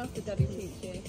after Daddy teach.